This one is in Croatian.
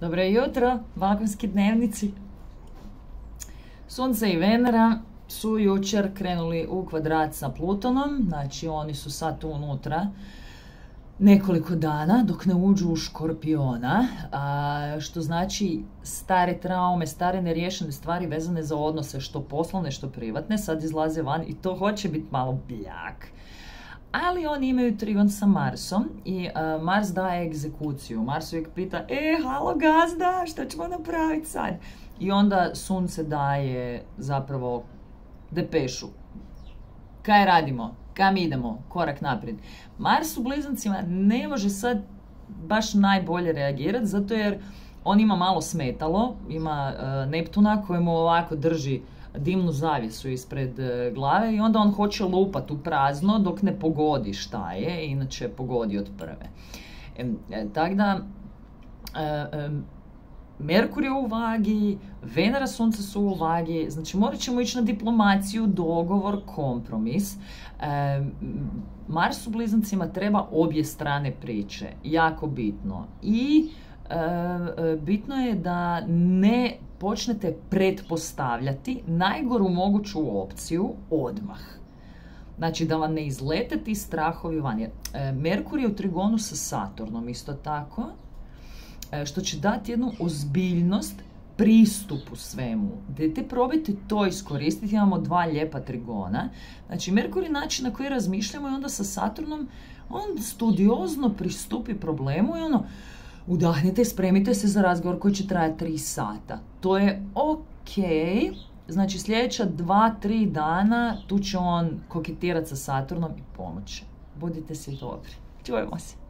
Dobro jutro, balkonski dnevnici. Sunce i Venera su jučer krenuli u kvadrat sa Plutonom, znači oni su sad tu unutra nekoliko dana dok ne uđu u škorpiona, što znači stare traume, stare neriješene stvari vezane za odnose što poslovne, što privatne, sad izlaze van i to hoće biti malo bljak ali oni imaju trigon sa Marsom i e, Mars daje egzekuciju. Mars uvijek pita, e, halo gazda, što ćemo napraviti sad? I onda sunce daje zapravo depešu. Kaj radimo? Kam idemo? Korak naprijed. Mars u blizancima ne može sad baš najbolje reagirati, zato jer on ima malo smetalo, ima e, Neptuna koji mu ovako drži dimnu zavjesu ispred e, glave i onda on hoće lupat u prazno dok ne pogodi šta je, inače pogodi od prve. E, Tako da, e, Merkur je u vagi, Venera sunce su u vagi, znači morat ćemo ići na diplomaciju, dogovor, kompromis. Mars u blizancima treba obje strane priče, jako bitno. I bitno je da ne počnete pretpostavljati najgoru moguću opciju odmah. Znači da vam ne izlete ti strahovi van. E, Merkur je u trigonu sa Saturnom isto tako, e, što će dati jednu ozbiljnost pristupu svemu. Dajte probajte to iskoristiti, imamo dva lijepa trigona. Znači, Merkur je način na koji razmišljamo i onda sa Saturnom on studiozno pristupi problemu i ono, udahnite, spremite se za razgovor koji će trajati 3 sata. To je ok, znači sljedeća 2-3 dana tu će on koketirati sa Saturnom i pomoći. Budite si dobri. Čujemo se.